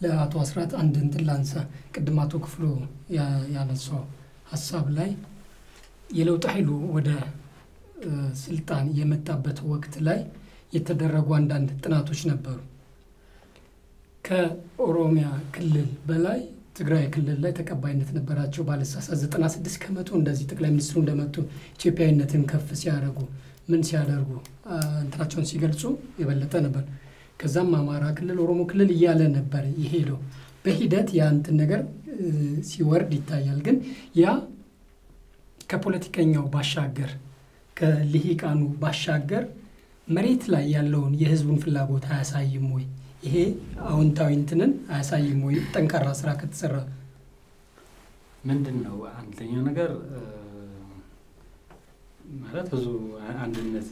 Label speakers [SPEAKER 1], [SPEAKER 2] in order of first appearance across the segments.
[SPEAKER 1] ለአቶ አስራት አንድ እንትን ላንሳ። ቅድም አቶ ክፍሉ ያነሳው ሀሳብ ላይ የለውጥ ኃይሉ ወደ ስልጣን የመጣበት ወቅት ላይ የተደረጉ አንዳንድ ጥናቶች ነበሩ። ከኦሮሚያ ክልል በላይ ትግራይ ክልል ላይ ተቀባይነት ነበራቸው ባለሳሳት ዘጠና ስድስት ከመቶ እንደዚህ ጠቅላይ ሚኒስትሩ እንደመጡ ኢትዮጵያዊነትን ከፍ ሲያደርጉ ምን ሲያደርጉ እንትናቸውን ሲገልጹ የበለጠ ነበር። ከዛም አማራ ክልል፣ ኦሮሞ ክልል እያለ ነበር የሄደው። በሂደት ያ እንትን ነገር ሲወርድ ይታያል። ግን ያ ከፖለቲከኛው ባሻገር ከልሂቃኑ ባሻገር መሬት ላይ ያለውን የህዝቡን ፍላጎት አያሳይም ወይ? ይሄ አዎንታዊ እንትንን አያሳይም ወይ? ጠንካራ ስራ ከተሰራ
[SPEAKER 2] ምንድን ነው አንደኛው ነገር ማለት ብዙ አንድነት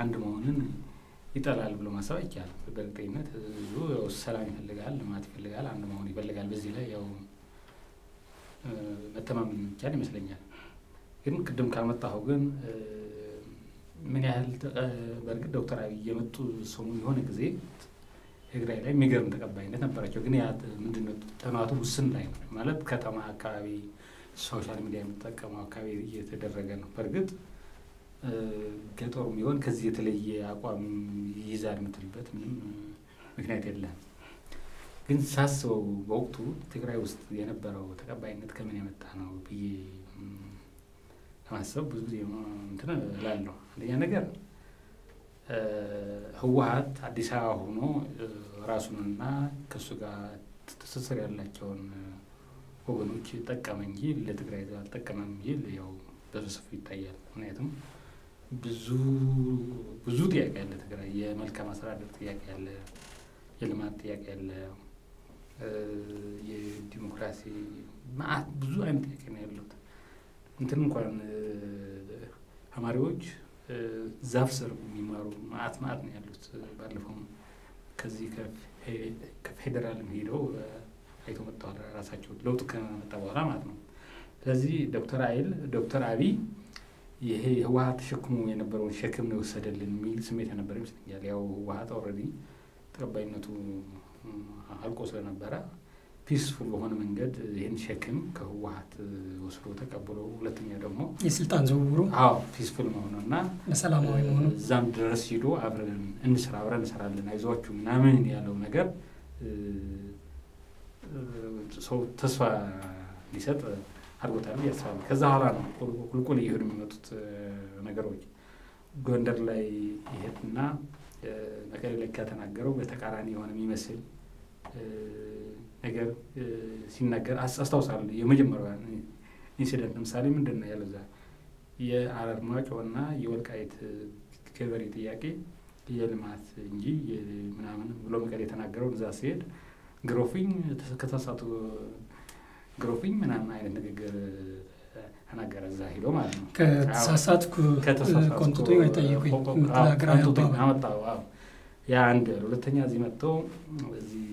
[SPEAKER 2] አንድ መሆንን ይጠላል ብሎ ማሰብ አይቻልም። በእርግጠኝነት ህዝቡ ሰላም ይፈልጋል፣ ልማት ይፈልጋል፣ አንድ መሆን ይፈልጋል። በዚህ ላይ ያው መተማመን የሚቻል ይመስለኛል። ግን ቅድም ካመጣኸው ግን ምን ያህል በእርግጥ ዶክተር አብይ የመጡ ሰሙ የሆነ ጊዜ ትግራይ ላይ የሚገርም ተቀባይነት ነበራቸው። ግን ያ ምንድነው ጥናቱ ውስን ላይ ነው ማለት ከተማ አካባቢ ሶሻል ሚዲያ የሚጠቀመው አካባቢ እየተደረገ ነው። በእርግጥ ገጠሩም ቢሆን ከዚህ የተለየ አቋም ይይዛል የምትልበት ምንም ምክንያት የለም። ግን ሳስበው በወቅቱ ትግራይ ውስጥ የነበረው ተቀባይነት ከምን የመጣ ነው ብዬ ለማሰብ ብዙ ጊዜ እንትን እላለሁ። አንደኛ ነገር ህወሀት አዲስ አበባ ሆኖ ራሱንና ከእሱ ጋር ትስስር ያላቸውን ወገኖች ጠቀመ እንጂ ለትግራይ አልጠቀመም የሚል ያው በሰፊው ይታያል። ምክንያቱም ብዙ ብዙ ጥያቄ ያለ ትግራይ የመልካም አስተዳደር ጥያቄ ያለ፣ የልማት ጥያቄ ያለ፣ የዲሞክራሲ ማአት ብዙ አይነት ጥያቄ ነው ያሉት። እንትን እንኳን ተማሪዎች ዛፍ ስር የሚማሩ መአት መአት ነው ያሉት። ባለፈውም ከዚህ ከፌዴራልም ሄደው አይቶ መጥተዋል ራሳቸው ለውጥ ከመጣ በኋላ ማለት ነው። ስለዚህ ዶክተር አይል ዶክተር አብይ ይሄ ህወሀት ተሸክሞ የነበረውን ሸክም ነው የወሰደልን የሚል ስሜት የነበረ ይመስለኛል። ያው ህወሀት already ተቀባይነቱ አልቆ ስለነበረ peaceful በሆነ መንገድ ይህን ሸክም ከህወሀት ወስዶ ተቀብሎ፣ ሁለተኛ ደግሞ
[SPEAKER 1] የስልጣን ዝውውሩ
[SPEAKER 2] አዎ ፒስፉል መሆኑ እና
[SPEAKER 1] በሰላማዊ መሆኑ
[SPEAKER 2] እዛም ድረስ ሂዶ አብረን እንስራ አብረን እንሰራለን አይዟችሁ ምናምን ያለው ነገር ሰው ተስፋ እንዲሰጥ አድርጎታል ያስባል። ከዛ በኋላ ነው ቁልቁል እየሄዱ የሚመጡት ነገሮች። ጎንደር ላይ ይሄድና መቀሌ ላይ ከተናገረው በተቃራኒ የሆነ የሚመስል ነገር ሲናገር አስታውሳለሁ። የመጀመሪያ ኢንሲደንት ለምሳሌ ምንድን ነው ያለው እዛ የአርማጭሆና የወልቃይት ገበሬ ጥያቄ የልማት እንጂ ምናምን ብሎ መቀሌ የተናገረው እዛ ሲሄድ ግሮፊኝ ከተሳሳቱ ግሮፊኝ ምናምን አይነት ንግግር ተናገረ። እዛ ሂዶ ማለት ነው።
[SPEAKER 1] ከተሳሳትኩ ቆንጥጦኝ ወይ
[SPEAKER 2] አመጣው። ያ አንድ ሁለተኛ እዚህ መጥተው እዚህ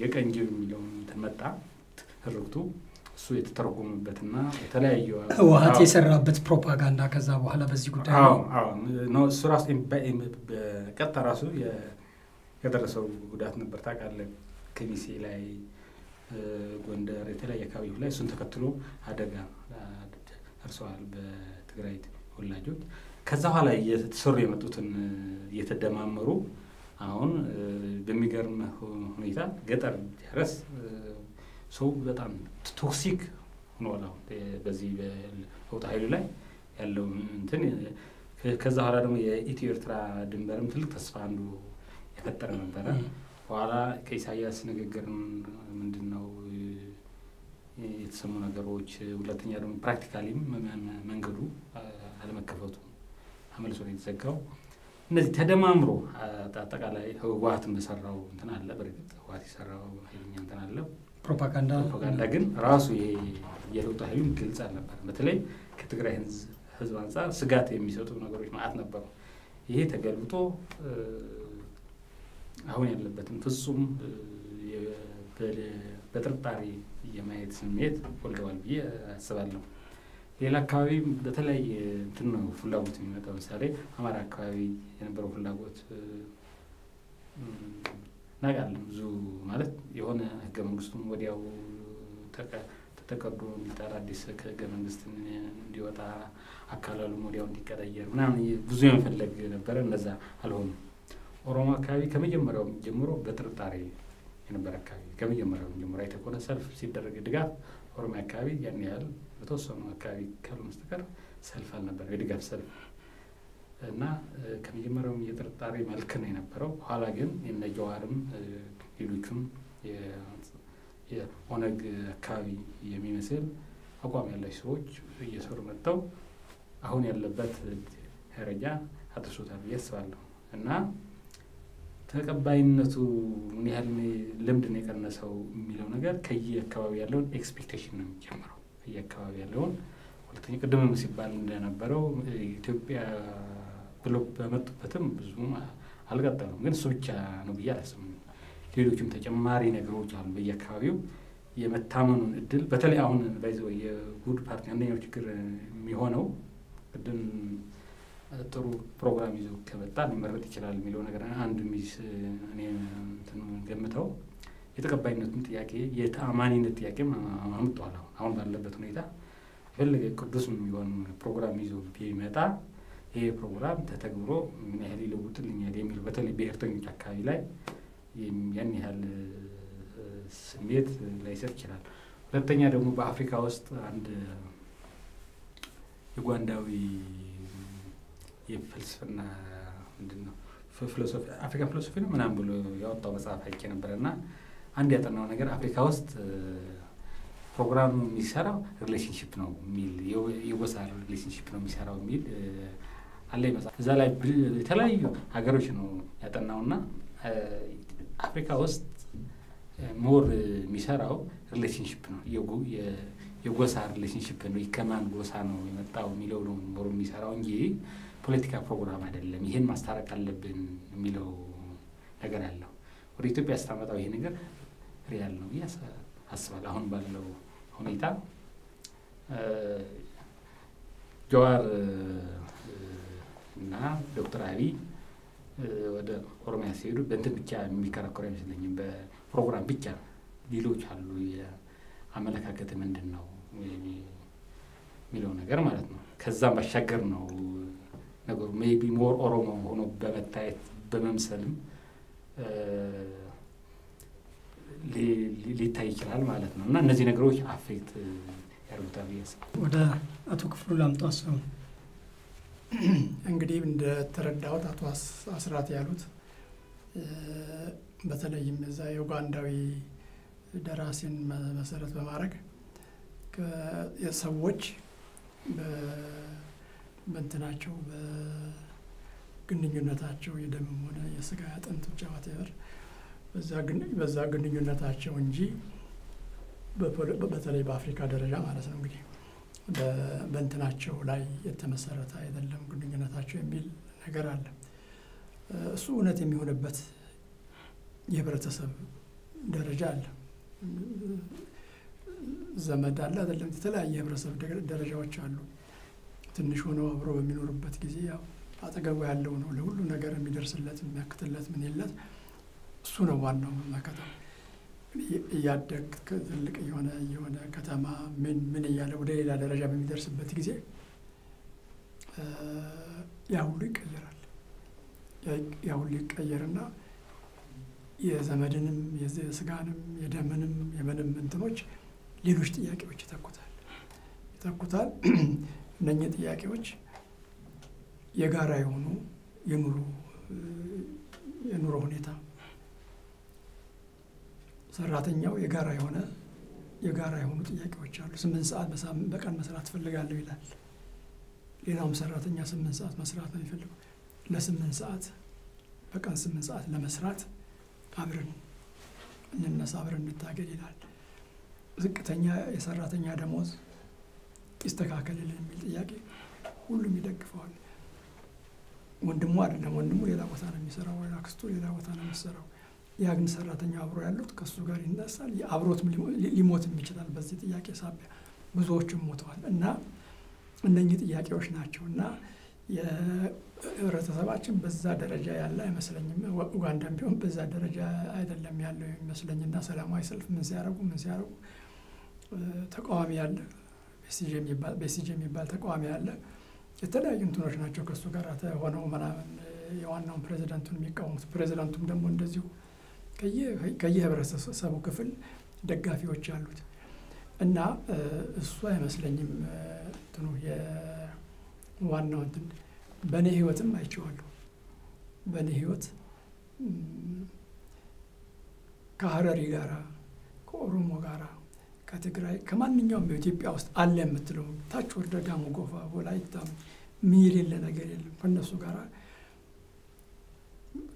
[SPEAKER 2] የቀኝ ጅብ የሚለው እንትን መጣ ትርክቱ እሱ የተተረጎመበትና የተለያዩ
[SPEAKER 1] ህወሀት የሰራበት ፕሮፓጋንዳ ከዛ በኋላ በዚህ ጉዳይ
[SPEAKER 2] እሱ ራሱ በቀጥታ ራሱ የደረሰው ጉዳት ነበር ታውቃለህ። ከሚሴ ላይ ጎንደር፣ የተለያየ አካባቢዎች ላይ እሱን ተከትሎ አደጋ ደርሰዋል በትግራይ ወላጆች። ከዛ በኋላ እየተሰሩ የመጡትን እየተደማመሩ አሁን በሚገርም ሁኔታ ገጠር ድረስ ሰው በጣም toxic ሆኗል። አሁን በዚህ በለውጥ ኃይሉ ላይ ያለው እንትን ከዛ በኋላ ደግሞ የኢትዮ ኤርትራ ድንበርም ትልቅ ተስፋ አንዱ የፈጠረ ነበረ። በኋላ ከኢሳያስ ንግግር ምንድን ነው የተሰሙ ነገሮች፣ ሁለተኛ ደግሞ practically ም መንገዱ አለመከፈቱ አመልሶ ነው የተዘጋው። እነዚህ ተደማምሮ አጠቃላይ ህወሀትን በሰራው እንትን አለ። በእርግጥ ህወሀት የሰራው ኃይለኛ እንትን አለ
[SPEAKER 1] ፕሮፓጋንዳ
[SPEAKER 2] ፕሮፓጋንዳ ግን ራሱ ይሄ የለውጥ ኃይሉን ግልጽ አልነበረ። በተለይ ከትግራይ ህዝብ አንጻር ስጋት የሚሰጡ ነገሮች ማለት ነበሩ። ይሄ ተገልብጦ አሁን ያለበትን ፍጹም በጥርጣሬ የማየት ስሜት ወልደዋል ብዬ አስባለሁ። ሌላ አካባቢ በተለያየ እንትን ነው ፍላጎት የሚመጣው። ለምሳሌ አማራ አካባቢ የነበረው ፍላጎት እናውቃለን። ብዙ ማለት የሆነ ህገ መንግስቱን ወዲያው ተቀዶ እንዲጠራ አዲስ ህገ መንግስት እንዲወጣ አካላሉም ወዲያው እንዲቀጠየር ምናምን ብዙ የመፈለግ ነበረ። እነዛ አልሆኑም። ኦሮሞ አካባቢ ከመጀመሪያውም ጀምሮ በጥርጣሬ የነበረ አካባቢ ከመጀመሪያው ጀምሮ አይተህ ሰልፍ ሲደረግ ድጋፍ ኦሮሚያ አካባቢ ያን ያህል በተወሰኑ አካባቢ ካሉ በስተቀር ሰልፍ አልነበረም፣ የድጋፍ ሰልፍ እና ከመጀመሪያውም የጥርጣሬ መልክ ነው የነበረው። ኋላ ግን የነ ጀዋርም ሌሎቹም የኦነግ አካባቢ የሚመስል አቋም ያላቸው ሰዎች እየሰሩ መጥተው አሁን ያለበት ደረጃ አድርሶታል ብዬ አስባለሁ እና ተቀባይነቱ ምን ያህል ልምድ ነው የቀነሰው የሚለው ነገር ከየአካባቢ ያለውን expectation ነው የሚጀምረው። ከየአካባቢ ያለውን ሁለተኛ ቅድምም ሲባል እንደነበረው ኢትዮጵያ ብሎ በመጡበትም ብዙ አልቀጠሉም። ግን እሱ ብቻ ነው ብዬ አላስብም። ሌሎችም ተጨማሪ ነገሮች አሉ በየአካባቢው የመታመኑን እድል በተለይ አሁን ባይዘው የ good party አንደኛው ችግር የሚሆነው ቅድም ጥሩ ፕሮግራም ይዞ ከመጣ ሊመረጥ ይችላል የሚለው ነገር አንድ ሚስ እኔ ገምተው የተቀባይነቱን ጥያቄ የተአማኒነት ጥያቄም አምጧል። አሁን አሁን ባለበት ሁኔታ የፈለገ ቅዱስ የሚሆን ፕሮግራም ይዞ ቢመጣ ይሄ ፕሮግራም ተተግብሮ ምን ያህል ይለውጥልኛል የሚለው በተለይ ብሔርተኞች አካባቢ ላይ ያን ያህል ስሜት ላይሰጥ ይችላል። ሁለተኛ ደግሞ በአፍሪካ ውስጥ አንድ የጓንዳዊ የፍልስፍና ምንድን ነው አፍሪካን ፊሎሶፊ ነው ምናምን ብሎ ያወጣው መጽሐፍ አይቼ ነበረ እና አንድ ያጠናው ነገር አፍሪካ ውስጥ ፕሮግራሙ የሚሰራው ሪሌሽንሽፕ ነው የሚል የጎሳ ሪሌሽንሽፕ ነው የሚሰራው የሚል አለ መጽሐፍ። እዛ ላይ የተለያዩ ሀገሮች ነው ያጠናውና አፍሪካ ውስጥ more የሚሰራው relationship ነው የጎሳ relationship ነው። ከማን ጎሳ ነው የመጣው የሚለው ነው more የሚሰራው እንጂ ፖለቲካ ፕሮግራም አይደለም። ይህን ማስታረቅ አለብን የሚለው ነገር አለው። ወደ ኢትዮጵያ ስታመጣው ይሄ ነገር real ነው ብዬ አስባለሁ። አሁን ባለው ሁኔታ ጀዋር እና ዶክተር አብይ ወደ ኦሮሚያ ሲሄዱ በእንትን ብቻ የሚከራከሩ አይመስለኝም። በፕሮግራም ብቻ ሌሎች አሉ የአመለካከት ምንድን ነው የሚለው ነገር ማለት ነው። ከዛም ባሻገር ነው ነገሩ maybe more ኦሮሞ ሆኖ በመታየት በመምሰልም ሊታይ ይችላል ማለት ነው። እና እነዚህ ነገሮች affect ያደርጉታል ብዬ
[SPEAKER 1] ወደ አቶ ክፍሉ ላምጣው
[SPEAKER 3] እንግዲህ እንደተረዳሁት አቶ አስራት ያሉት በተለይም እዛ የኡጋንዳዊ ደራሲን መሰረት በማድረግ ሰዎች በእንትናቸው በግንኙነታቸው የደምም ሆነ የስጋ አጥንት ብቻ ዋቴቨር በዛ ግንኙነታቸው እንጂ በተለይ በአፍሪካ ደረጃ ማለት ነው እንግዲህ በእንትናቸው ላይ የተመሰረተ አይደለም ግንኙነታቸው የሚል ነገር አለ። እሱ እውነት የሚሆንበት የህብረተሰብ ደረጃ አለ። ዘመድ አለ አይደለም፣ የተለያየ የህብረተሰብ ደረጃዎች አሉ። ትንሽ ሆነው አብሮ በሚኖሩበት ጊዜ ያው አጠገቡ ያለው ነው ለሁሉ ነገር የሚደርስለት የሚያክትለት ምን የለት እሱ ነው ዋናው መከታው። እያደግ ትልቅ የሆነ የሆነ ከተማ ምን ምን እያለ ወደ ሌላ ደረጃ በሚደርስበት ጊዜ ያ ሁሉ ይቀየራል። ያ ሁሉ ይቀየርና የዘመድንም የስጋንም የደምንም የምንም እንትኖች ሌሎች ጥያቄዎች ይተኩታል ይተኩታል። እነኚህ ጥያቄዎች የጋራ የሆኑ የኑሮ የኑሮ ሁኔታ ሰራተኛው የጋራ የሆነ የጋራ የሆኑ ጥያቄዎች አሉ። ስምንት ሰዓት በቀን መስራት እፈልጋለሁ ይላል። ሌላውም ሰራተኛ ስምንት ሰዓት መስራት ነው የሚፈልገው። ለስምንት ሰዓት በቀን ስምንት ሰዓት ለመስራት አብረን እንነሳ፣ አብረን እንታገል ይላል። ዝቅተኛ የሰራተኛ ደሞዝ ይስተካከልልን የሚል ጥያቄ ሁሉም ይደግፈዋል። ወንድሙ አይደለም፣ ወንድሙ ሌላ ቦታ ነው የሚሰራው፣ ወይ አክስቱ ሌላ ቦታ ነው የሚሰራው። ያ ሰራተኛ አብሮ ያሉት ከእሱ ጋር ይነሳል፣ አብሮትም ሊሞትም ይችላል። በዚህ ጥያቄ ሳቢያ ብዙዎቹም ሞተዋል። እና እነኚህ ጥያቄዎች ናቸው እና የህብረተሰባችን በዛ ደረጃ ያለ አይመስለኝም። ኡጋንዳም ቢሆን በዛ ደረጃ አይደለም ያለው የሚመስለኝና ሰላማዊ ሰልፍ ምን ሲያደርጉ ምን ሲያደርጉ ተቃዋሚ ያለ ቤሲጂ የሚባል ተቃዋሚ ያለ የተለያዩ እንትኖች ናቸው ከእሱ ጋር ሆነው ምናምን የዋናውን ፕሬዚዳንቱን የሚቃወሙት ፕሬዚዳንቱም ደግሞ እንደዚሁ ከየህብረተሰቡ ክፍል ደጋፊዎች ያሉት እና እሱ አይመስለኝም እንትኑ የዋናው እንትን በእኔ ህይወትም አይቼዋለሁ። በእኔ ህይወት ከሀረሪ ጋራ ከኦሮሞ ጋራ ከትግራይ ከማንኛውም በኢትዮጵያ ውስጥ አለ የምትለው ታች ወርደ ጋሞ፣ ጎፋ፣ ወላይታም ምን የሌለ ነገር የለም። ከእነሱ ጋር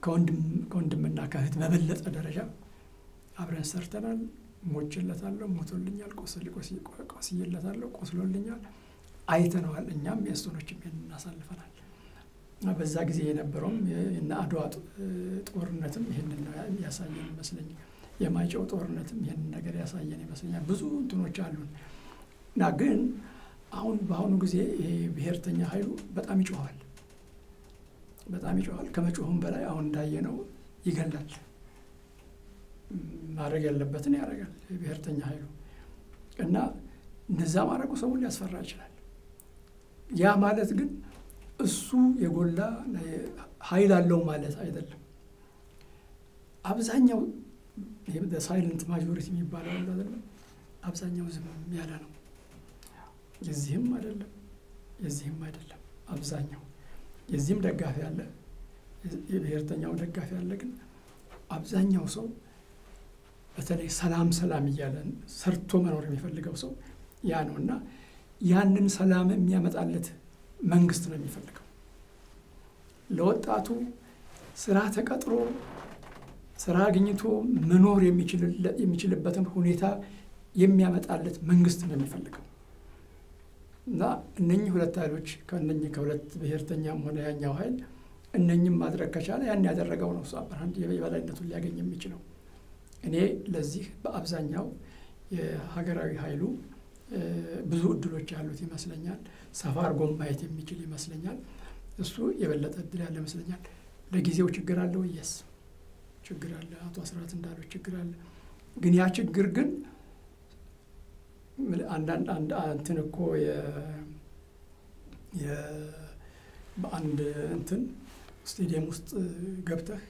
[SPEAKER 3] ከወንድምና ከእህት በበለጠ ደረጃ አብረን ሰርተናል። ሞችለታለሁ፣ ሞቶልኛል፣ ቆስዬለታለሁ፣ ቆስሎልኛል። አይተነዋል። እኛም የእሱኖችም እናሳልፈናል። በዛ ጊዜ የነበረውም የእነ አድዋ ጦርነትም ይህንን ያሳየን ይመስለኛል። የማይጨው ጦርነትም ይህንን ነገር ያሳየን ይመስለኛል። ብዙ እንትኖች አሉን እና ግን አሁን በአሁኑ ጊዜ ይሄ ብሔርተኛ ኃይሉ በጣም ይጮኋል፣ በጣም ይጮኋል። ከመጮሁም በላይ አሁን እንዳየነው ይገላል። ማድረግ ያለበትን ያደርጋል የብሔርተኛ ኃይሉ እና እንደዛ ማድረጉ ሰውን ሊያስፈራ ይችላል። ያ ማለት ግን እሱ የጎላ ኃይል አለው ማለት አይደለም። አብዛኛው ሳይለንት ማጆሪቲ የሚባለው አይደለም። አብዛኛው ዝም ያለ ነው። የዚህም አይደለም የዚህም አይደለም። አብዛኛው የዚህም ደጋፊ አለ፣ የብሔርተኛው ደጋፊ አለ። ግን አብዛኛው ሰው በተለይ ሰላም ሰላም እያለ ሰርቶ መኖር የሚፈልገው ሰው ያ ነው እና ያንን ሰላም የሚያመጣለት መንግስት ነው የሚፈልገው። ለወጣቱ ስራ ተቀጥሮ ስራ አግኝቶ መኖር የሚችልበትን ሁኔታ የሚያመጣለት መንግስት ነው የሚፈልገው እና እነኚህ ሁለት ኃይሎች ከእነኚህ ከሁለት ብሔርተኛም ሆነ ያኛው ኃይል እነኝም ማድረግ ከቻለ ያን ያደረገው ነው እሱ አብርሃን የበላይነቱን ሊያገኝ የሚችለው። እኔ ለዚህ በአብዛኛው የሀገራዊ ኃይሉ ብዙ እድሎች ያሉት ይመስለኛል። ሰፋ አድርጎ ማየት የሚችል ይመስለኛል። እሱ የበለጠ እድል ያለ ይመስለኛል። ለጊዜው ችግር አለው፣ የስ ችግር አለ። አቶ አስራት እንዳለው ችግር አለ። ግን ያ ችግር ግን አንዳንድ እንትን እኮ በአንድ እንትን ስቴዲየም ውስጥ ገብተህ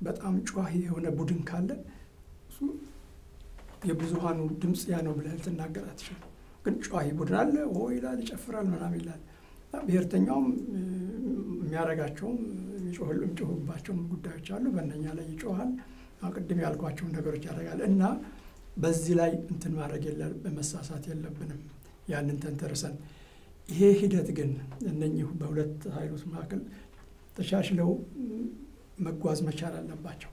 [SPEAKER 3] በጣም ጨዋሂ የሆነ ቡድን ካለ እሱ የብዙሀኑ ድምፅ ያ ነው ብለህ ልትናገር አትችልም። ግን ጨዋሂ ቡድን አለ ኦ ይላል፣ ይጨፍራል፣ ምናምን ይላል። ብሔርተኛውም የሚያደርጋቸውም የሚጮሁባቸውም ጉዳዮች አሉ። በእነኛ ላይ ይጮሃል። ቅድም ያልኳቸውን ነገሮች ያደርጋል እና በዚህ ላይ እንትን ማድረግ መሳሳት የለብንም። ያንን ተንተርሰን ይሄ ሂደት ግን እነኚህ በሁለት ኃይሎች መካከል ተሻሽለው መጓዝ መቻል አለባቸው።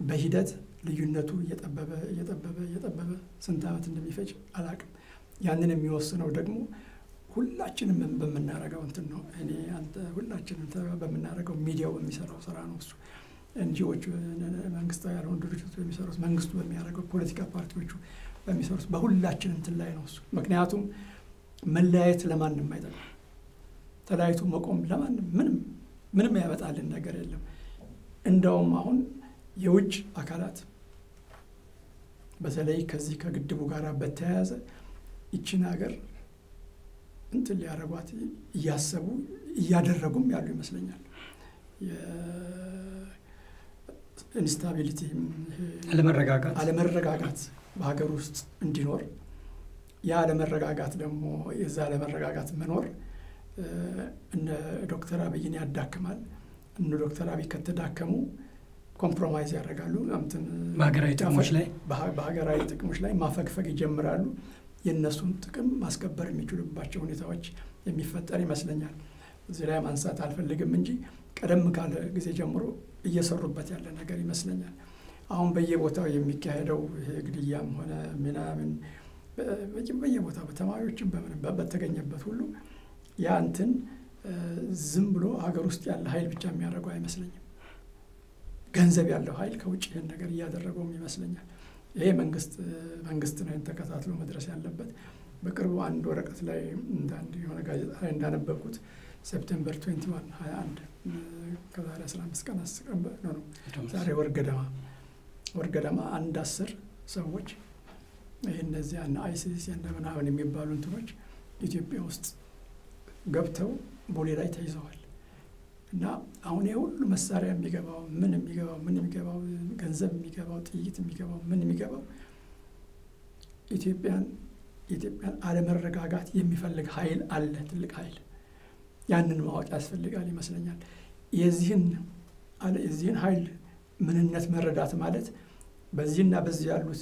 [SPEAKER 3] በሂደት ልዩነቱ እየጠበበ እየጠበበ እየጠበበ ስንት ዓመት እንደሚፈጅ አላቅም። ያንን የሚወስነው ደግሞ ሁላችንም በምናደርገው እንትን ነው። እኔ አንተ ሁላችንም በምናደርገው ሚዲያው በሚሰራው ስራ ነው እሱ ኤንጂኦዎች መንግስታዊ ያልሆኑ ድርጅቶች በሚሰሩት መንግስቱ በሚያደርገው ፖለቲካ ፓርቲዎቹ በሚሰሩት በሁላችን እንትን ላይ ነው እሱ። ምክንያቱም መለያየት ለማንም አይጠቅም። ተለያይቶ መቆም ለማንም ምንም ምንም ያመጣልን ነገር የለም። እንደውም አሁን የውጭ አካላት በተለይ ከዚህ ከግድቡ ጋር በተያያዘ ይችን ሀገር እንትን ሊያደርጓት እያሰቡ እያደረጉም ያሉ ይመስለኛል። instability
[SPEAKER 1] አለመረጋጋት
[SPEAKER 3] አለመረጋጋት በሀገር ውስጥ እንዲኖር ያ አለመረጋጋት ደግሞ የዛ አለመረጋጋት መኖር እነ ዶክተር አብይን ያዳክማል። እነ ዶክተር አብይ ከተዳከሙ compromise ያደርጋሉ።
[SPEAKER 1] በሀገራዊ ጥቅሞች ላይ
[SPEAKER 3] በሀገራዊ ጥቅሞች ላይ ማፈግፈግ ይጀምራሉ። የእነሱን ጥቅም ማስከበር የሚችሉባቸው ሁኔታዎች የሚፈጠር ይመስለኛል። እዚህ ላይ ማንሳት አልፈልግም እንጂ ቀደም ካለ ጊዜ ጀምሮ እየሰሩበት ያለ ነገር ይመስለኛል። አሁን በየቦታው የሚካሄደው ግድያም ሆነ ምናምን በየቦታው በተማሪዎችም በምንም በተገኘበት ሁሉ ያ ዝም ብሎ ሀገር ውስጥ ያለ ኃይል ብቻ የሚያደርገው አይመስለኝም። ገንዘብ ያለው ኃይል ከውጭ ይህን ነገር እያደረገውም ይመስለኛል። ይሄ መንግስት መንግስት ነው ተከታትሎ መድረስ ያለበት። በቅርቡ አንድ ወረቀት ላይ አንድ የሆነ ጋዜጣ ላይ እንዳነበብኩት September 21 21 ከዛሬ 15 ቀን አስር ቀን ነው ነው ዛሬ ወር ገደማ ወር ገደማ አንድ አስር ሰዎች ይህ እነዚህ አይሲስ እንደ ምናምን የሚባሉ እንትኖች ኢትዮጵያ ውስጥ ገብተው ቦሌ ላይ ተይዘዋል። እና አሁን ይህ ሁሉ መሳሪያ የሚገባው ምን የሚገባው ምን የሚገባው ገንዘብ የሚገባው ጥይት የሚገባው ምን የሚገባው ኢትዮጵያን የኢትዮጵያን አለመረጋጋት የሚፈልግ ኃይል አለ፣ ትልቅ ኃይል። ያንን ማወቅ ያስፈልጋል ይመስለኛል። የዚህን የዚህን ኃይል ምንነት መረዳት ማለት በዚህና በዚህ ያሉት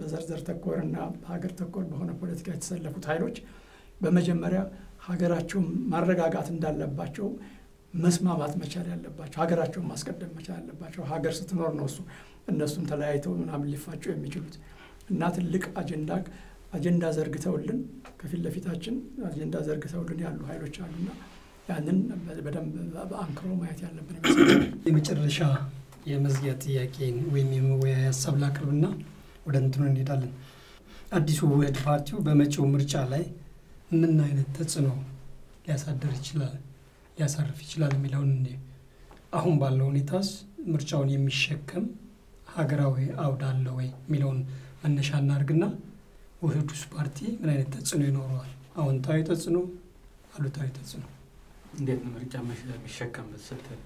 [SPEAKER 3] በዘርዘር ተኮርና ሀገር ተኮር በሆነ ፖለቲካ የተሰለፉት ኃይሎች በመጀመሪያ ሀገራቸውን ማረጋጋት እንዳለባቸው መስማማት መቻል ያለባቸው ሀገራቸውን ማስቀደም መቻል ያለባቸው። ሀገር ስትኖር ነው እሱ እነሱም ተለያይተው ምናምን ሊፋቸው የሚችሉት እና ትልቅ አጀንዳ አጀንዳ ዘርግተውልን ከፊት ለፊታችን አጀንዳ ዘርግተውልን ያሉ ኃይሎች አሉና ያንን በደንብ በአንክሮ ማየት ያለብን ይመስላል።
[SPEAKER 1] የመጨረሻ የመዝጊያ ጥያቄን ወይም የመወያያ ሀሳብ ላቅርብና ወደ እንትኑ እንሄዳለን። አዲሱ ውህድ ፓርቲው በመጪው ምርጫ ላይ ምን አይነት ተጽዕኖ ሊያሳድር ይችላል ሊያሳርፍ ይችላል የሚለውን አሁን ባለው ሁኔታስ ምርጫውን የሚሸከም ሀገራዊ አውድ አለ ወይ የሚለውን መነሻ እናድርግና ውህዱስ ፓርቲ ምን አይነት ተጽዕኖ ይኖረዋል? አዎንታዊ ተጽዕኖ፣ አሉታዊ ተጽዕኖ
[SPEAKER 2] እንዴት ነው ምርጫ የሚሸከም ስትል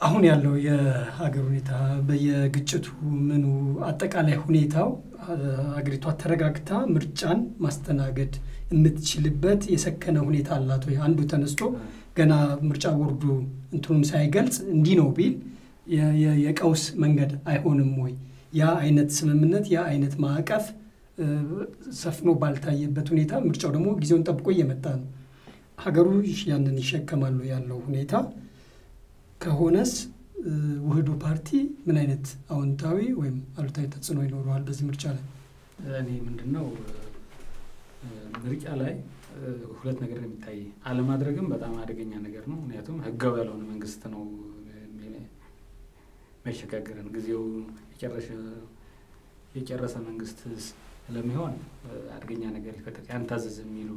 [SPEAKER 1] አሁን ያለው የሀገር ሁኔታ በየግጭቱ ምኑ አጠቃላይ ሁኔታው ሀገሪቷ ተረጋግታ ምርጫን ማስተናገድ የምትችልበት የሰከነ ሁኔታ አላት ወይ? አንዱ ተነስቶ ገና ምርጫ ቦርዱ እንትኑን ሳይገልጽ እንዲህ ነው ቢል የቀውስ መንገድ አይሆንም ወይ? ያ አይነት ስምምነት ያ አይነት ማዕቀፍ ሰፍኖ ባልታየበት ሁኔታ ምርጫው ደግሞ ጊዜውን ጠብቆ እየመጣ ነው። ሀገሩ ያንን ይሸከማሉ ያለው ሁኔታ ከሆነስ ውህዱ ፓርቲ ምን አይነት አዎንታዊ ወይም አሉታዊ ተጽዕኖ ይኖረዋል በዚህ ምርጫ ላይ?
[SPEAKER 2] እኔ ምንድን ነው ምርጫ ላይ ሁለት ነገር ነው የሚታይ። አለማድረግም በጣም አደገኛ ነገር ነው። ምክንያቱም ህጋዊ ያልሆነ መንግስት ነው የሚያሸጋግረን። ጊዜው የጨረሰ መንግስት ስለሚሆን አደገኛ ነገር ሊፈጠር ያንታዘዝ የሚሉ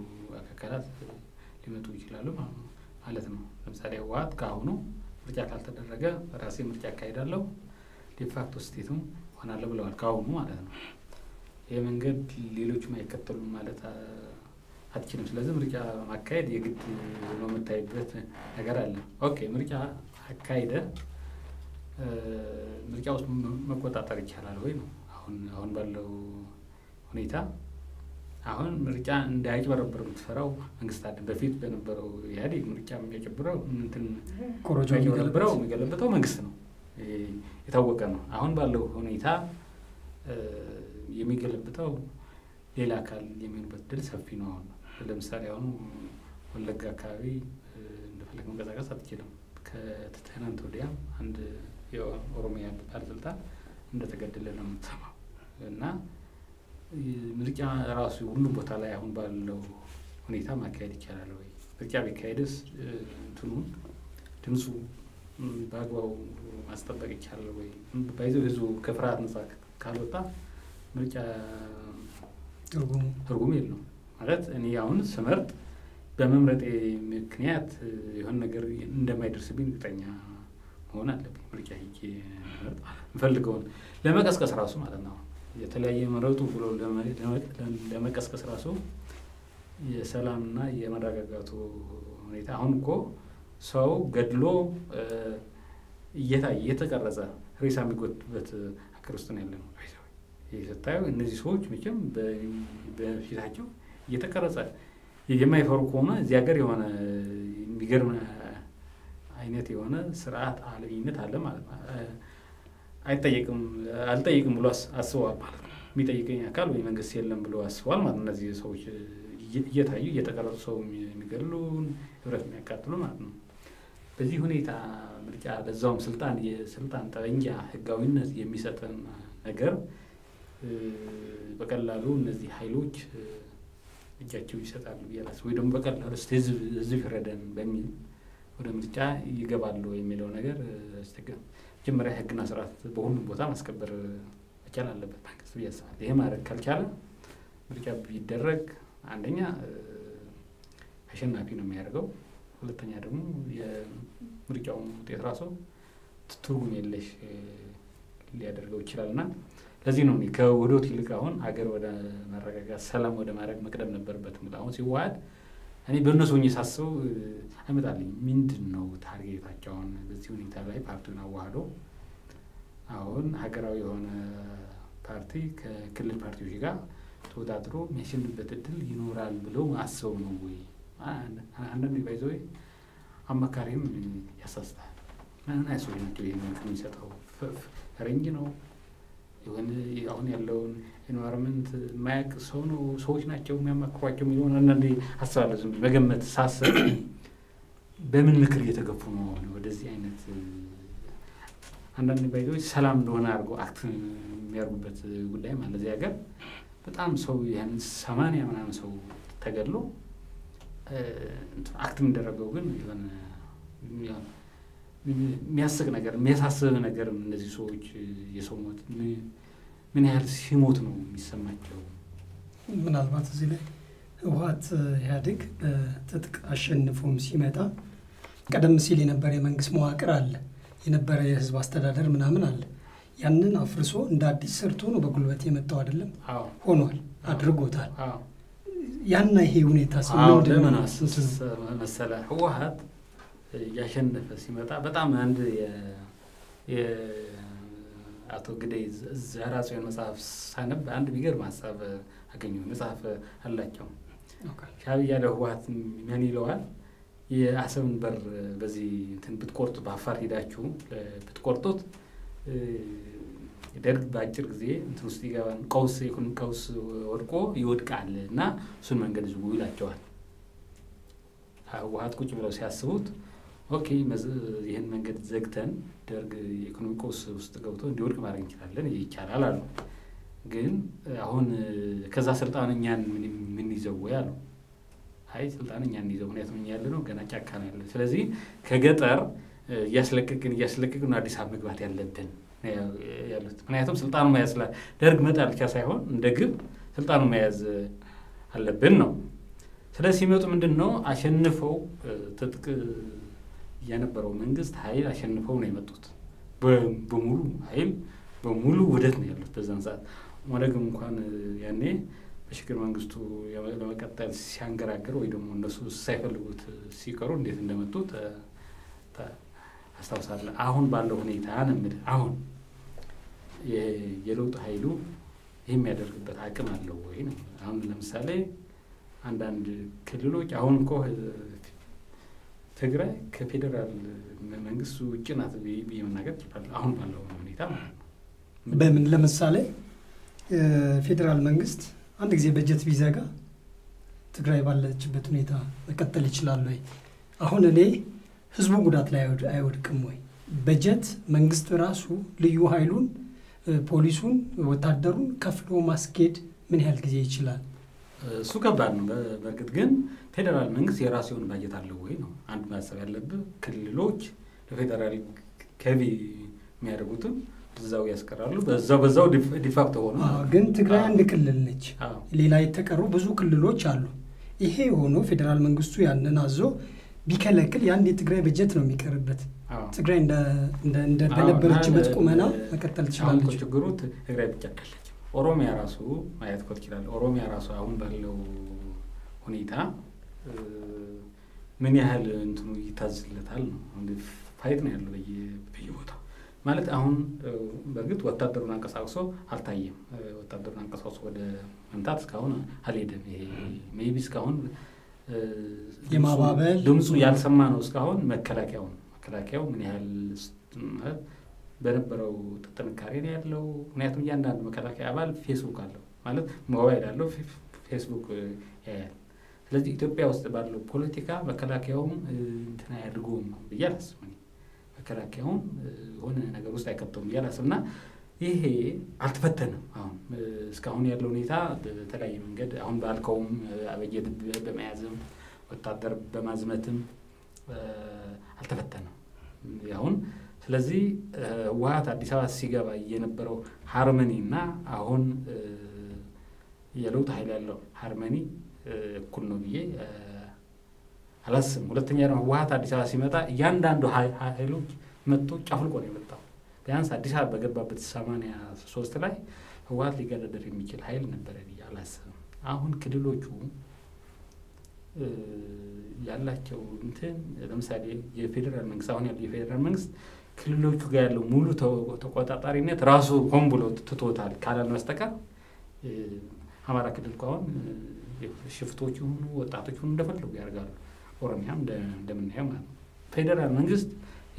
[SPEAKER 2] አካላት ሊመጡ ይችላሉ ማለት ነው። ለምሳሌ ህወሓት ከአሁኑ ምርጫ ካልተደረገ ራሴ ምርጫ አካሄዳለሁ ዲፋክቶ ስቴትም ሆናለሁ ብለዋል። ከአሁኑ ማለት ነው። ይህ መንገድ ሌሎችም አይከተሉም ማለት አትችልም። ስለዚህ ምርጫ ማካሄድ የግድ ነው የምታይበት ነገር አለ። okay ምርጫ አካሄደ ምርጫ ውስጥ መቆጣጠር ይቻላል ወይ ነው አሁን አሁን ባለው ሁኔታ አሁን ምርጫ እንዳያጭበረበር የምትፈራው መንግስት አለ። በፊት በነበረው ኢህአዴግ ምርጫ የሚያጭበረብረው እንትን የሚያጭበረብረው የሚገለብጠው መንግስት ነው፣ የታወቀ ነው። አሁን ባለው ሁኔታ የሚገለብጠው ሌላ አካል የሚሆንበት ድል ሰፊ ነው። አሁን ለምሳሌ አሁኑ ወለጋ አካባቢ እንደፈለግ መንቀሳቀስ አትችልም። ከትናንት ወዲያ አንድ የኦሮሚያ ባለስልጣን እንደተገደለ ነው የምትሰማው እና ምርጫ ራሱ ሁሉም ቦታ ላይ አሁን ባለው ሁኔታ ማካሄድ ይቻላል ወይ? ምርጫ ቢካሄድስ እንትኑን ድምፁ በአግባቡ ማስጠበቅ ይቻላል ወይ? ባይዘው ህዝቡ ከፍርሃት ነጻ ካልወጣ ምርጫ ትርጉም የለውም ማለት እኔ አሁን ስመርጥ በመምረጤ ምክንያት የሆነ ነገር እንደማይደርስብኝ እርግጠኛ መሆን አለብኝ። ምርጫ ሄጄ መርጥ የምፈልገውን ለመቀስቀስ ራሱ ማለት ነው የተለያየ መረጡ ብሎ ለመቀስቀስ ራሱ የሰላምና የመረጋጋቱ ሁኔታ አሁን እኮ ሰው ገድሎ እየታየ እየተቀረጸ ሬሳ የሚጎትበት ሀገር ውስጥ ነው ያለ ነው። ስታየው እነዚህ ሰዎች መቼም በፊታቸው እየተቀረጸ የማይፈሩ ከሆነ እዚህ ሀገር የሆነ የሚገርም አይነት የሆነ ስርዓት አልበኝነት አለ ማለት ነው። አይጠየቅም አልጠየቅም ብሎ አስበዋል ማለት ነው። የሚጠይቀኝ አካል ወይ መንግስት የለም ብሎ አስበዋል ማለት ነው። እነዚህ ሰዎች እየታዩ እየተቀረጹ ሰው የሚገሉ ህብረት የሚያቃጥሉ ማለት ነው። በዚህ ሁኔታ ምርጫ በዛውም ስልጣን የስልጣን ጠበንጃ ህጋዊነት የሚሰጠን ነገር በቀላሉ እነዚህ ኃይሎች እጃቸው ይሰጣሉ አላስብም። ወይ ደግሞ በቀላሉ እስኪ ህዝብ ይረደን በሚል ወደ ምርጫ ይገባሉ የሚለው ነገር መጀመሪያ ህግና ስርዓት በሁሉም ቦታ ማስከበር መቻል አለበት መንግስት ብዬ ይሄ ማድረግ ካልቻለ ምርጫ ቢደረግ አንደኛ አሸናፊ ነው የሚያደርገው፣ ሁለተኛ ደግሞ የምርጫውን ውጤት ራሱ ትርጉም የለሽ ሊያደርገው ይችላል። እና ለዚህ ነው ከውህደት ይልቅ አሁን ሀገር ወደ መረጋጋት ሰላም ወደ ማድረግ መቅደም ነበረበት። አሁን ሲዋሃድ እኔ በእነሱ ሆኜ ሳስበው አይመጣልኝ ምንድን ነው target ኣቸው? በዚህ ሁኔታ ላይ ፓርቲውን አዋህዶ አሁን ሀገራዊ የሆነ ፓርቲ ከክልል ፓርቲዎች ጋር ተወዳድሮ የሚያሸንፍበት እድል ይኖራል ብለው አስበው ነው ወይ? አንዳንድ ባይዘ አማካሪም ያሳስታል። ምን አይነት ሰዎች ናቸው ይህን የሚሰጠው? ፈረንጅ ነው የሆነ አሁን ያለውን environment የማያውቅ ሰው ነው ሰዎች ናቸው የሚያማክሯቸው የሚሆን አንዳንዴ አስባለሁ። ዝም ብዬ መገመት ሳስብ በምን ምክር እየተገፉ ነው ወደዚህ አይነት አንዳንድ ባይዞች ሰላም እንደሆነ አድርገው አክት የሚያደርጉበት ጉዳይ ማለት እዚህ ሀገር በጣም ሰው ያን ሰማንያ ምናምን ሰው ተገድሎ አክት የሚደረገው ግን የሆነ የሚያስቅ ነገር የሚያሳስብ ነገር እነዚህ ሰዎች የሰው ሞት ምን ያህል ሲሞት ነው የሚሰማቸው?
[SPEAKER 1] ምናልባት እዚህ ላይ ህወሓት ኢህአዴግ በትጥቅ አሸንፎም ሲመጣ ቀደም ሲል የነበረ የመንግስት መዋቅር አለ፣ የነበረ የህዝብ አስተዳደር ምናምን አለ። ያንን አፍርሶ እንደ አዲስ ሰርቶ ነው በጉልበት የመጣው አይደለም? ሆኗል፣ አድርጎታል። ያና ይሄ ሁኔታ
[SPEAKER 2] ለምን መሰለ ህወሓት እያሸነፈ ሲመጣ በጣም አንድ የአቶ ግደይ ዘርአጽዮን መጽሐፍ ሳነብ አንድ ቢገርም ሀሳብ አገኘሁ። መጽሐፍ አላቸው። ሻዕቢያ ለህወሓት ምን ይለዋል? የአሰብን በር በዚህ እንትን ብትቆርጡ በአፋር ሄዳችሁ ብትቆርጡት ደርግ በአጭር ጊዜ እንትን ውስጥ ይገባል፣ ቀውስ ኢኮኖሚ ቀውስ ወድቆ ይወድቃል እና እሱን መንገድ ዝጉ ይላቸዋል። ህወሓት ቁጭ ብለው ሲያስቡት okay ይህን መንገድ ዘግተን ደርግ የኢኮኖሚ ቀውስ ውስጥ ገብቶ እንዲወድቅ ማድረግ እንችላለን፣ ይቻላል አሉ። ግን አሁን ከዛ ስልጣን እኛን የምንይዘው ወይ አሉ። አይ ስልጣን እኛ እንይዘው፣ ምክንያቱም እኛ ያለ ነው ገና ጫካ ነው ያለ። ስለዚህ ከገጠር እያስለቅቅን እያስለቅቅን አዲስ አበባ መግባት ያለብን ያሉት። ምክንያቱም ስልጣኑ መያዝ ደርግ መጣል ብቻ ሳይሆን እንደ ግብ ስልጣኑ መያዝ አለብን ነው። ስለዚህ ሲመጡ ምንድን ነው አሸንፈው ትጥቅ የነበረው መንግስት ኃይል አሸንፈው ነው የመጡት። በሙሉ ኃይል በሙሉ ውህደት ነው ያሉት በዛን ሰዓት። ኦነግም እንኳን ያኔ በሽግግር መንግስቱ ለመቀጠል ሲያንገራግር ወይ ደግሞ እነሱ ሳይፈልጉት ሲቀሩ እንዴት እንደመጡ አስታውሳለሁ። አሁን ባለው ሁኔታ የምልህ። አሁን የለውጥ ኃይሉ ይህ የሚያደርግበት አቅም አለው ወይ ነው። አሁን ለምሳሌ አንዳንድ ክልሎች አሁን እኮ ትግራይ ከፌዴራል መንግስት ውጭ ናት ብዬ መናገር አሁን ባለው ሁኔታ
[SPEAKER 1] በምን ለምሳሌ ፌዴራል መንግስት አንድ ጊዜ በጀት ቢዘጋ ትግራይ ባለችበት ሁኔታ መቀጠል ይችላል ወይ? አሁን እኔ ህዝቡ ጉዳት ላይ አይወድቅም ወይ? በጀት መንግስት ራሱ ልዩ ኃይሉን ፖሊሱን፣ ወታደሩን ከፍሎ ማስኬድ ምን ያህል ጊዜ ይችላል?
[SPEAKER 2] እሱ ከባድ ነው። በእርግጥ ግን ፌዴራል መንግስት የራሱ የሆነ ባጀት አለው ወይ ነው አንድ ማሰብ ያለብህ። ክልሎች ለፌዴራል ገቢ የሚያደርጉትም እዛው ያስቀራሉ። በዛው በዛው ዲፋክቶ ሆነ።
[SPEAKER 1] ግን ትግራይ አንድ ክልል ነች። ሌላ የተቀሩ ብዙ ክልሎች አሉ። ይሄ ሆኖ ፌዴራል መንግስቱ ያንን አዞ ቢከለክል የአንድ የትግራይ በጀት ነው የሚቀርበት። ትግራይ በነበረችበት ቁመና መቀጠል ትችላለች።
[SPEAKER 2] ችግሩ ትግራይ ብቻ አይደለችም። ኦሮሚያ ራሱ ማየት እኮ ትችላለህ። ኦሮሚያ ራሱ አሁን ባለው ሁኔታ ምን ያህል እንትኑ ይታዝለታል ነው fight ነው ያለው በየቦታው ማለት አሁን በእርግጥ ወታደሩን አንቀሳቅሶ አልታየም። ወታደሩን አንቀሳቅሶ ወደ መምታት እስካሁን አልሄደም። ይሄ maybe እስካሁን
[SPEAKER 1] የማባበል
[SPEAKER 2] ድምፁ ያልሰማ ነው እስካሁን መከላከያው ነው። መከላከያው ምን ያህል በነበረው ጥንካሬ ነው ያለው። ምክንያቱም እያንዳንዱ መከላከያ አባል ፌስቡክ አለው ማለት ሞባይል አለው፣ ፌስቡክ ያያል። ስለዚህ ኢትዮጵያ ውስጥ ባለው ፖለቲካ መከላከያውም እንትን አያድርገውም ብዬ አላስብም። መከላከያውን የሆነ ነገር ውስጥ አይከተውም ብዬ አላስብም እና ይሄ አልተፈተንም። አሁን እስካሁን ያለው ሁኔታ በተለያየ መንገድ አሁን ባልከውም በጀት በመያዝም ወታደር በማዝመትም አልተፈተንም አሁን ስለዚህ ህወሓት አዲስ አበባ ሲገባ የነበረው ሃርመኒ እና አሁን የለውጥ ኃይል ያለው ሃርመኒ እኩል ነው ብዬ አላስብም። ሁለተኛ ደግሞ ህወሀት አዲስ አበባ ሲመጣ እያንዳንዱ ኃይሎች መጥቶ ጨፍልቆ ነው የመጣው። ቢያንስ አዲስ አበባ በገባበት ሰማንያ ሶስት ላይ ህወሀት ሊገዳደር የሚችል ኃይል ነበረ ብዬ አላስብም። አሁን ክልሎቹ ያላቸው እንትን ለምሳሌ የፌዴራል መንግስት አሁን ያለው የፌዴራል መንግስት ክልሎቹ ጋር ያለው ሙሉ ተቆጣጣሪነት ራሱ ሆን ብሎ ትቶታል ካላል በስተቀር አማራ ክልል አሁን ሽፍቶች የሆኑ ወጣቶች ሆኑ እንደፈለጉ ያደርጋሉ። ኦሮሚያም እንደምናየው ማለት ነው። ፌዴራል መንግስት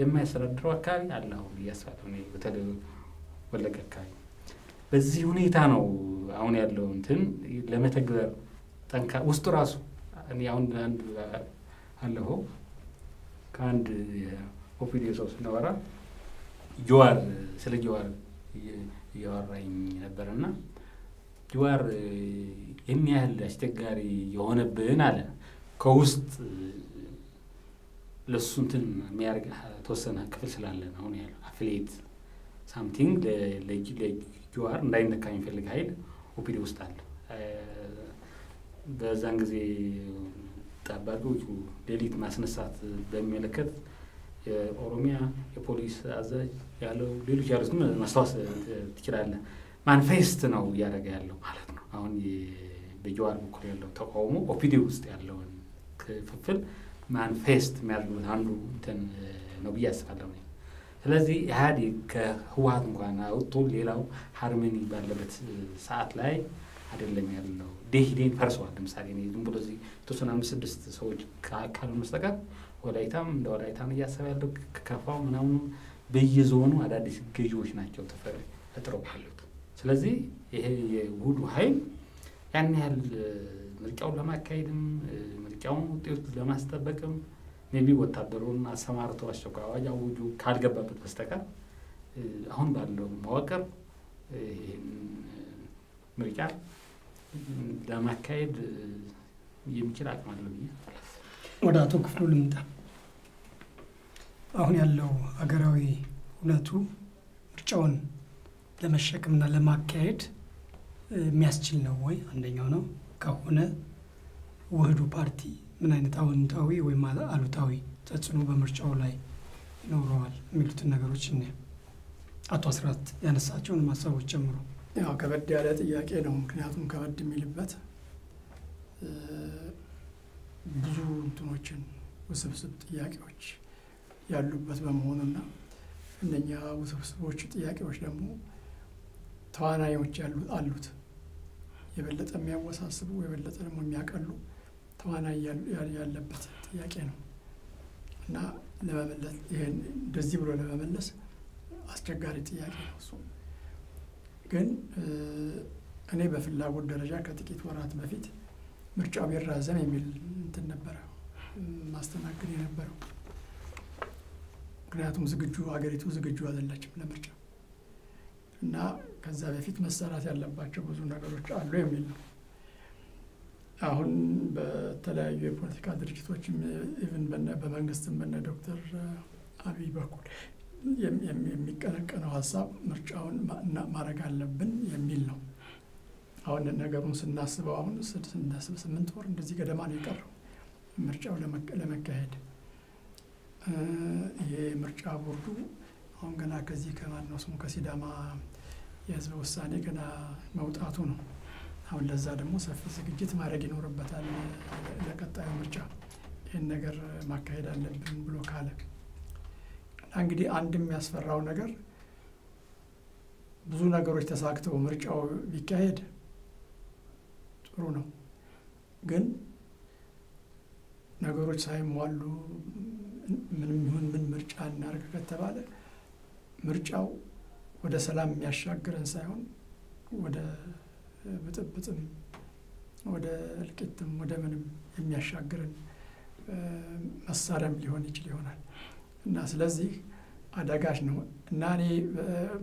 [SPEAKER 2] የማያስተዳድረው አካባቢ አለ አሁን እያስፋለሁ በተለይ ወለጋ አካባቢ። በዚህ ሁኔታ ነው አሁን ያለው እንትን ለመተግበር ጠንካ ውስጡ ራሱ አሁን አንድ አለፈው ከአንድ ኦፒዲዮ ሰው ስናወራ ጀዋር ስለ ጀዋር እያወራኝ ነበር እና ጀዋር ይህን ያህል አስቸጋሪ የሆነብን አለ ከውስጥ ለእሱ እንትን የሚያደርግ ተወሰነ ክፍል ስላለን አሁን ያለው አፍሌት ሳምቲንግ ለጀዋር እንዳይነካ የሚፈልግ ኃይል ኦፒዲ ውስጥ አለ። በዛን ጊዜ ጠባቂዎቹ ሌሊት ማስነሳት በሚመለከት የኦሮሚያ የፖሊስ አዛዥ ያለው ሌሎች ያሉትን ማስታወስ ትችላለህ። manifest ነው እያደረገ ያለው ማለት ነው። አሁን በጀዋር በኩል ያለው ተቃውሞ ኦፒዲ ውስጥ ያለውን ክፍፍል manifest የሚያደርጉት አንዱ እንትን ነው ብዬ አስባለሁ። ስለዚህ ኢህአዴግ ከህወሀት እንኳን አውጥቶ ሌላው harmony ባለበት ሰዓት ላይ አይደለም ያለው። ደኢህዴን ፈርሰዋል። ለምሳሌ ዝም ብሎ የተወሰኑ አምስት ስድስት ሰዎች ካልሆነ በስተቀር ወላይታም እንደ ወላይታም እያሰበ ያለው ከፋው ምናምኑ በየዞኑ አዳዲስ ገዢዎች ናቸው ተፈጥረው ያሉት። ስለዚህ ይሄ የውህዱ ኃይል ያን ያህል ምርጫውን ለማካሄድም ምርጫውን ውጤት ለማስጠበቅም maybe ወታደሩን አሰማርቶ አስቸኳይ አዋጅ አውጆ ካልገባበት በስተቀር አሁን ባለው መዋቅር ምርጫ ለማካሄድ የሚችል አቅም አለው ብዬ
[SPEAKER 1] ወደ አቶ ክፍሉ ልምጣ። አሁን ያለው ሀገራዊ እውነቱ ምርጫውን ለመሸከምና ለማካሄድ የሚያስችል ነው ወይ? አንደኛው ነው። ከሆነ ውህዱ ፓርቲ ምን አይነት አዎንታዊ ወይም አሉታዊ ተጽዕኖ በምርጫው ላይ ይኖረዋል የሚሉትን ነገሮች እነ አቶ አስራት ያነሳቸውን ሀሳቦች ጨምሮ
[SPEAKER 3] ያው ከበድ ያለ ጥያቄ ነው። ምክንያቱም ከበድ የሚልበት ብዙ እንትኖችን ውስብስብ ጥያቄዎች ያሉበት በመሆኑና እነኛ ውስብስቦች ጥያቄዎች ደግሞ ተዋናዮች አሉት የበለጠ የሚያወሳስቡ የበለጠ ደግሞ የሚያቀሉ ተዋናይ ያለበት ጥያቄ ነው እና ለመመለስ ይሄን እንደዚህ ብሎ ለመመለስ አስቸጋሪ ጥያቄ ነው እሱ። ግን እኔ በፍላጎት ደረጃ ከጥቂት ወራት በፊት ምርጫው ቢራዘም የሚል እንትን ነበረ ማስተናገድ የነበረው። ምክንያቱም ዝግጁ ሀገሪቱ ዝግጁ አይደለችም ለምርጫ እና ከዛ በፊት መሰራት ያለባቸው ብዙ ነገሮች አሉ የሚል ነው። አሁን በተለያዩ የፖለቲካ ድርጅቶችም even በመንግስትም በነ ዶክተር አብይ በኩል የሚቀነቀነው ሀሳብ ምርጫውን ማድረግ አለብን የሚል ነው። አሁን ነገሩን ስናስበው አሁን ስምንት ወር እንደዚህ ገደማ ነው የቀረው ምርጫው ለመካሄድ። ይሄ ምርጫ ቦርዱ አሁን ገና ከዚህ ከማን ነው ስሙ ከሲዳማ የህዝብ ውሳኔ ገና መውጣቱ ነው። አሁን ለዛ ደግሞ ሰፊ ዝግጅት ማድረግ ይኖርበታል ለቀጣዩ ምርጫ ይህን ነገር ማካሄድ አለብን ብሎ ካለ እንግዲህ አንድ የሚያስፈራው ነገር ብዙ ነገሮች ተሳክተው ምርጫው ቢካሄድ ጥሩ ነው። ግን ነገሮች ሳይሟሉ ምንም ይሁን ምን ምርጫ እናድርግ ከተባለ ምርጫው ወደ ሰላም የሚያሻግረን ሳይሆን ወደ ብጥብጥም ወደ እልቂትም ወደ ምንም የሚያሻግረን መሳሪያም ሊሆን ይችል ይሆናል እና ስለዚህ አዳጋች ነው እና እኔ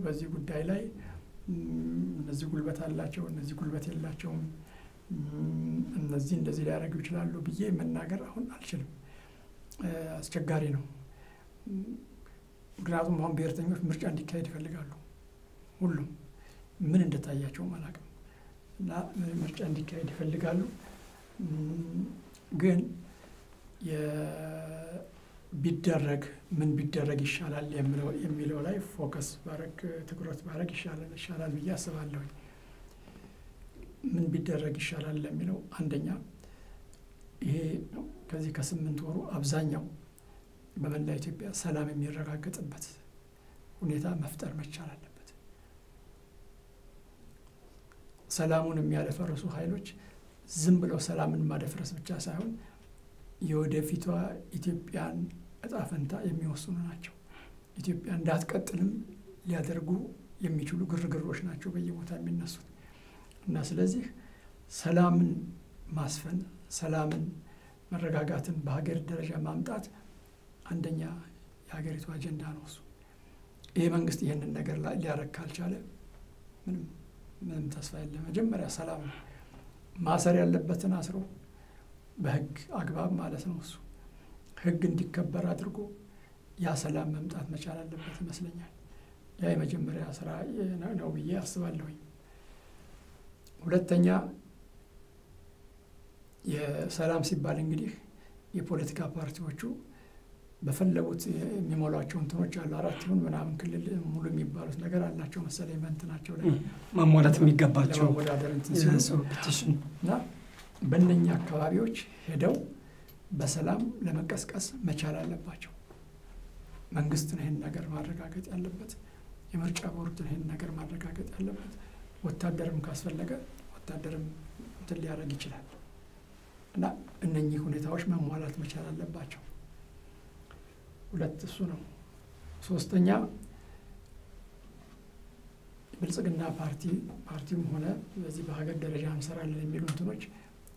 [SPEAKER 3] በዚህ ጉዳይ ላይ እነዚህ ጉልበት አላቸው፣ እነዚህ ጉልበት የላቸውም፣ እነዚህ እንደዚህ ሊያደርጉ ይችላሉ ብዬ መናገር አሁን አልችልም። አስቸጋሪ ነው። ምክንያቱም አሁን ብሔርተኞች ምርጫ እንዲካሄድ ይፈልጋሉ። ሁሉም ምን እንደታያቸውም አላውቅም እና ምርጫ እንዲካሄድ ይፈልጋሉ። ግን ቢደረግ ምን ቢደረግ ይሻላል የሚለው ላይ focus ባረግ ትኩረት ባረግ ይሻላል ይሻላል ብዬ አስባለሁኝ። ምን ቢደረግ ይሻላል ለሚለው አንደኛ ይሄ ከዚህ ከስምንት ወሩ አብዛኛው በመላ ኢትዮጵያ ሰላም የሚረጋገጥበት ሁኔታ መፍጠር መቻል አለበት። ሰላሙን የሚያደፈርሱ ኃይሎች ዝም ብለው ሰላምን ማደፍረስ ብቻ ሳይሆን የወደፊቷ ኢትዮጵያን እጣ ፈንታ የሚወስኑ ናቸው። ኢትዮጵያ እንዳትቀጥልም ሊያደርጉ የሚችሉ ግርግሮች ናቸው በየቦታ የሚነሱት እና ስለዚህ ሰላምን ማስፈን፣ ሰላምን፣ መረጋጋትን በሀገር ደረጃ ማምጣት አንደኛ የሀገሪቱ አጀንዳ ነው። እሱ ይሄ መንግስት ይህንን ነገር ሊያረግ ካልቻለ ምንም ምንም ተስፋ የለ። መጀመሪያ ሰላም ማሰር ያለበትን አስሮ በህግ አግባብ ማለት ነው። እሱ ህግ እንዲከበር አድርጎ ያ ሰላም መምጣት መቻል አለበት ይመስለኛል። ያ የመጀመሪያ ስራ ነው ብዬ አስባለሁኝ። ሁለተኛ የሰላም ሲባል እንግዲህ የፖለቲካ ፓርቲዎቹ በፈለጉት የሚሞሏቸው እንትኖች አሉ። አራት ይሁን ምናምን ክልል ሙሉ የሚባሉት ነገር አላቸው መሰለኝ በእንትናቸው ላይ
[SPEAKER 1] ማሟላት የሚገባቸው
[SPEAKER 3] ለመወዳደር እንትን ሲሉ እና በእነኛ አካባቢዎች ሄደው በሰላም ለመቀስቀስ መቻል አለባቸው። መንግስት ነው ይህን ነገር ማረጋገጥ ያለበት። የምርጫ ቦርድ ነው ይህን ነገር ማረጋገጥ ያለበት። ወታደርም ካስፈለገ ወታደርም እንትን ሊያደርግ ይችላል እና እነኚህ ሁኔታዎች መሟላት መቻል አለባቸው። ሁለት እሱ ነው። ሶስተኛ ብልጽግና ፓርቲ ፓርቲም ሆነ በዚህ በሀገር ደረጃ እንሰራለን የሚሉ እንትኖች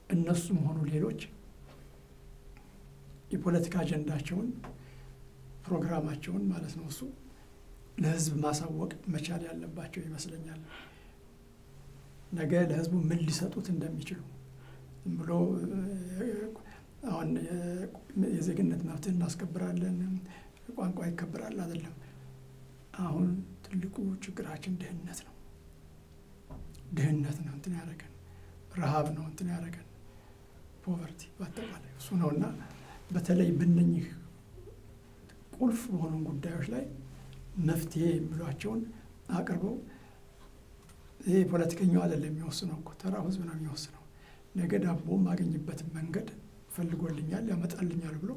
[SPEAKER 3] እነሱም ሆኑ ሌሎች የፖለቲካ አጀንዳቸውን ፕሮግራማቸውን ማለት ነው እሱ ለህዝብ ማሳወቅ መቻል ያለባቸው ይመስለኛል። ነገ ለህዝቡ ምን ሊሰጡት እንደሚችሉ ዝም ብሎ አሁን የዜግነት መብትህ እናስከብራለን፣ ቋንቋ ይከበራል አይደለም። አሁን ትልቁ ችግራችን ድህነት ነው። ድህነት ነው እንትን ያደረገን፣ ረሃብ ነው እንትን ያደረገን፣ ፖቨርቲ በአጠቃላይ እሱ ነው እና በተለይ ብነኝህ ቁልፍ በሆኑ ጉዳዮች ላይ መፍትሄ የሚሏቸውን አቅርበው ይሄ ፖለቲከኛው አይደለም የሚወስነው እኮ ተራው ህዝብ ነው የሚወስነው። ነገ ዳቦ ማገኝበትን መንገድ ፈልጎልኛል ያመጣልኛል ብሎ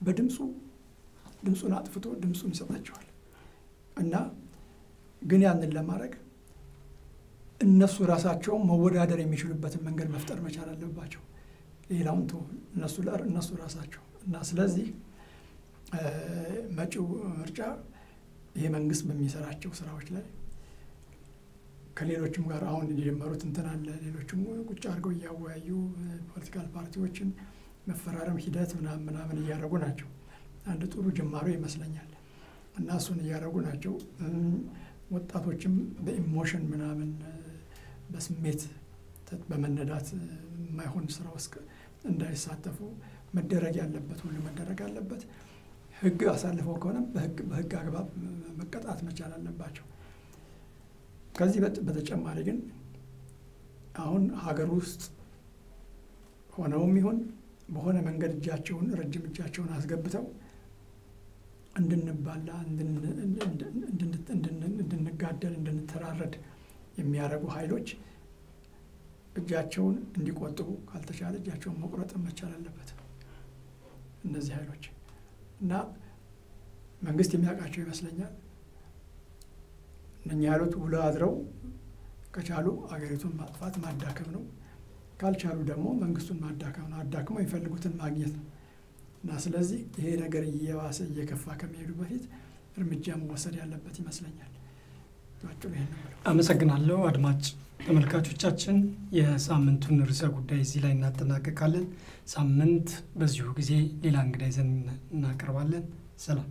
[SPEAKER 3] በድምፁ ድምፁን አጥፍቶ ድምፁን ይሰጣቸዋል። እና ግን ያንን ለማድረግ እነሱ ራሳቸውን መወዳደር የሚችሉበትን መንገድ መፍጠር መቻል አለባቸው። ሌላውን ቶ እነሱ ራሳቸው እና ስለዚህ መጪው ምርጫ ይሄ መንግስት በሚሰራቸው ስራዎች ላይ ከሌሎችም ጋር አሁን የጀመሩት እንትን አለ። ሌሎችም ቁጭ አድርገው እያወያዩ political party ዎችን መፈራረም ሂደት ምናምን ምናምን እያደረጉ ናቸው። አንድ ጥሩ ጅማሮ ይመስለኛል እና እሱን እያደረጉ ናቸው። ወጣቶችም በ emotion ምናምን በስሜት በመነዳት የማይሆን ስራ ውስጥ እንዳይሳተፉ መደረግ ያለበት ሁሉ መደረግ አለበት። ህግ አሳልፈው ከሆነም በህግ አግባብ መቀጣት መቻል አለባቸው። ከዚህ በተጨማሪ ግን አሁን ሀገር ውስጥ ሆነውም ይሁን በሆነ መንገድ እጃቸውን ረጅም እጃቸውን አስገብተው እንድንባላ፣ እንድንጋደል፣ እንድንተራረድ የሚያደርጉ ኃይሎች እጃቸውን እንዲቆጥቡ ካልተቻለ እጃቸውን መቁረጥ መቻል አለበት። እነዚህ ኃይሎች እና መንግስት የሚያውቃቸው ይመስለኛል። እነኛ ኃይሎች ውለው አድረው ከቻሉ አገሪቱን ማጥፋት ማዳከም ነው። ካልቻሉ ደግሞ መንግስቱን ማዳከም ነው። አዳክመው የሚፈልጉትን ማግኘት ነው እና ስለዚህ ይሄ ነገር እየባሰ እየከፋ ከሚሄዱ በፊት እርምጃ መወሰድ ያለበት ይመስለኛል።
[SPEAKER 1] አመሰግናለሁ። አድማጭ ተመልካቾቻችን የሳምንቱን ርዕሰ ጉዳይ እዚህ ላይ እናጠናቀቃለን። ሳምንት በዚሁ ጊዜ ሌላ እንግዳ ይዘን እናቀርባለን። ሰላም